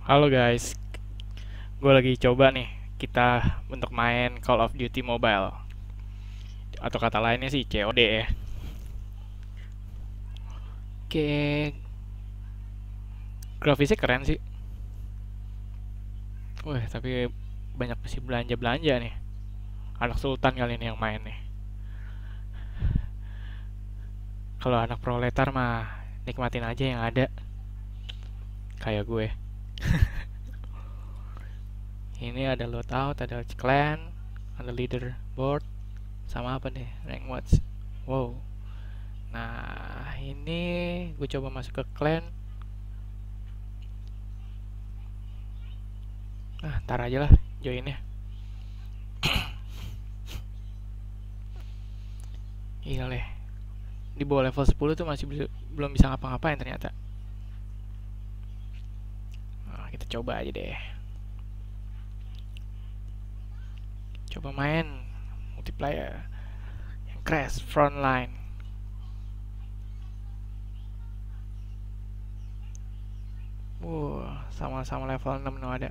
Halo guys, gue lagi coba nih kita untuk main Call of Duty Mobile atau kata lainnya sih COD ya. Oke, grafisnya keren sih. Wah, tapi banyak masih belanja-belanja nih. Anak sultan kali ini yang main nih. Kalau anak proletar mah nikmatin aja yang ada. Kayak gue. Ini ada loadout, ada clan, ada leaderboard, sama apa nih? Rank watch. Wow. Nah, ini gue coba masuk ke clan. Nah, ntar aja lah joinnya. Iya leh. Di bawah level 10 tuh masih bel- belum bisa ngapa-ngapain ternyata. Kita coba aja deh. Coba main multiplayer yang crash frontline. Wah, sama-sama level 6 no ada.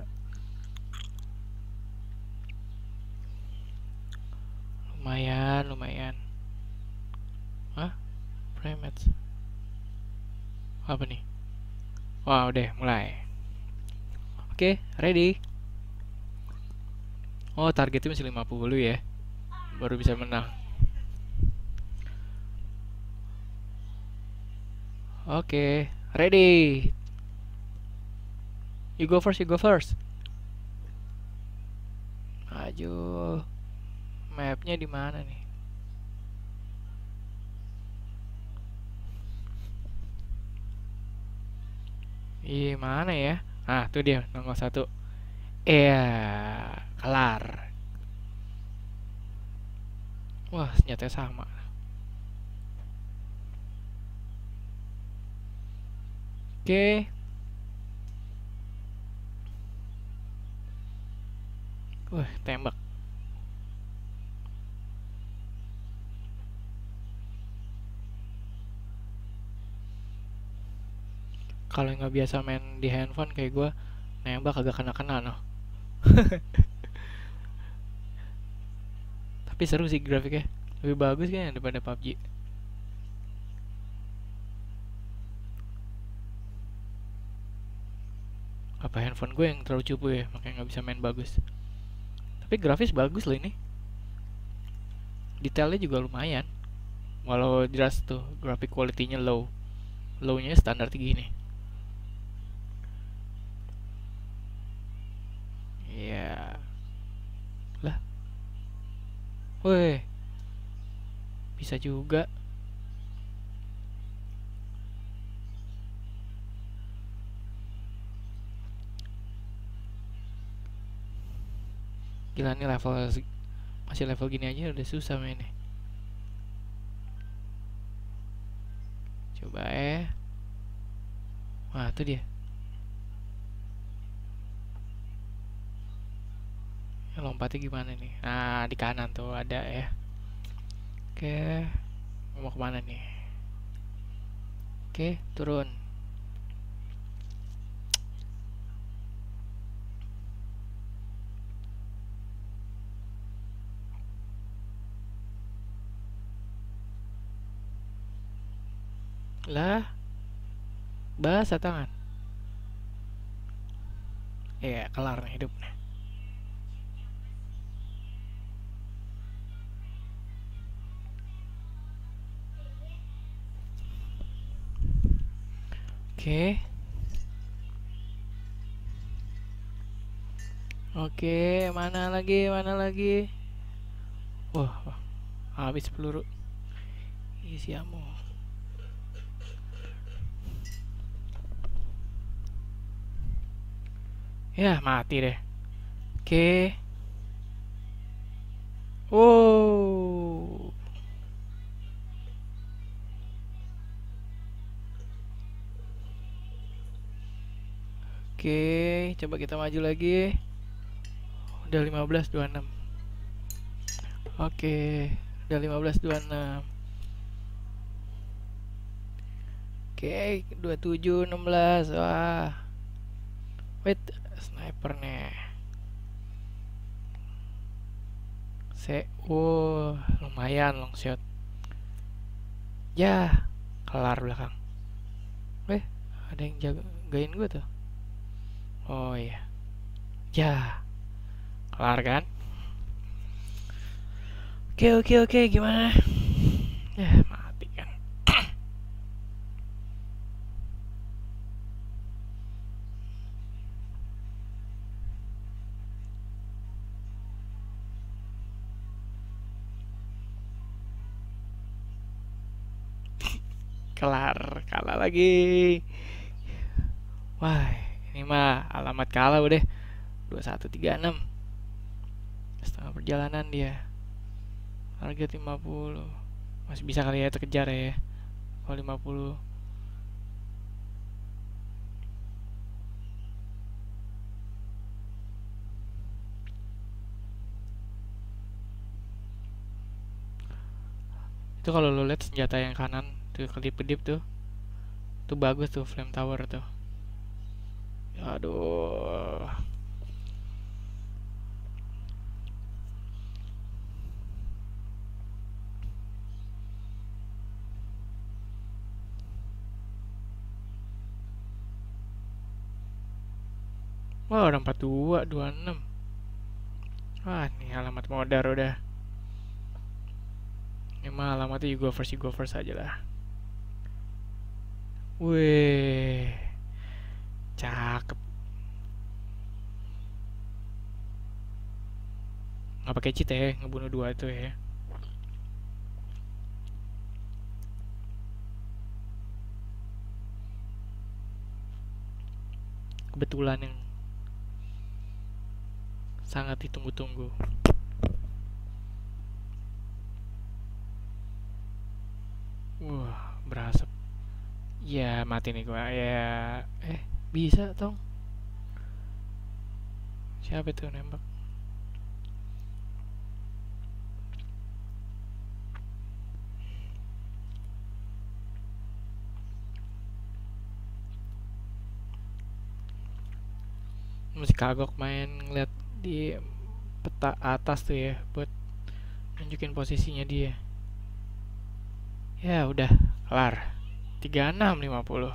Lumayan, lumayan. Hah? Primates. Apa nih? Wah, udah mulai. Oke, ready. Oh, targetnya masih 50 ya. Baru bisa menang. Oke, ready. You go first, you go first. Maju. Mapnya di mana nih? Ih, mana ya? Ah, tuh dia nomor satu. Iya, kelar. Wah, senjatanya sama. Oke. Wah, tembak. Kalau nggak biasa main di handphone kayak gue, nembak agak kena-kena noh. Tapi seru sih grafiknya. Lebih bagus kan daripada PUBG. Apa handphone gue yang terlalu cupu ya, makanya nggak bisa main bagus. Tapi grafis bagus loh ini. Detailnya juga lumayan. Walau jelas tuh grafik quality-nya low. Low-nya standar gini. Iya. Lah. Woi. Bisa juga. Gila nih level masih level gini aja udah susah mainnya. Coba eh. Wah, itu dia. Ya, lompatnya gimana nih? Nah, di kanan tuh ada ya. Oke. Mau ke mana nih? Oke, turun. Lah, basah tangan. Iya, kelar nih hidup Oke. Oke, mana lagi? Mana lagi? Wah, wah, habis peluru. Isi ammo. Ya, mati deh. Oke. Wow. Oke, coba kita maju lagi. Udah 15.26. Oke, udah 15.26. Oke, 27 16. Wah. wait sniper nih se uh lumayan long shot ya kelar belakang eh ada yang jagain gue tuh oh iya. Ya kelar kan? Oke oke oke gimana? Ya mati kan? Kelar kalah lagi. Wah ini mah alamat kalah udah. 2136 setengah perjalanan dia. Target 50 masih bisa kali ya terkejar ya. Kalau 50 itu kalau lo lihat senjata yang kanan tuh kedip-kedip tuh. Tuh bagus tuh flame tower tuh aduh Wah, udah 42, 26. Wah, ini alamat modar udah. Ini mah alamatnya juga versi Govers aja lah. Wih. Nggak pakai cheat ya, ngebunuh dua itu ya. Kebetulan yang sangat ditunggu-tunggu. Wah, berasap. Ya, mati nih gua. Ya, eh bisa tong. Siapa itu nembak? Masih kagok main ngeliat di peta atas tuh ya buat nunjukin posisinya dia. Ya udah kelar. 3650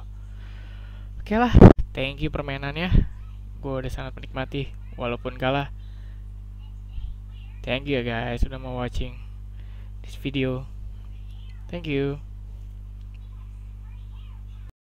oke lah thank you permainannya. Gue udah sangat menikmati walaupun kalah. Thank you ya guys sudah mau watching this video. Thank you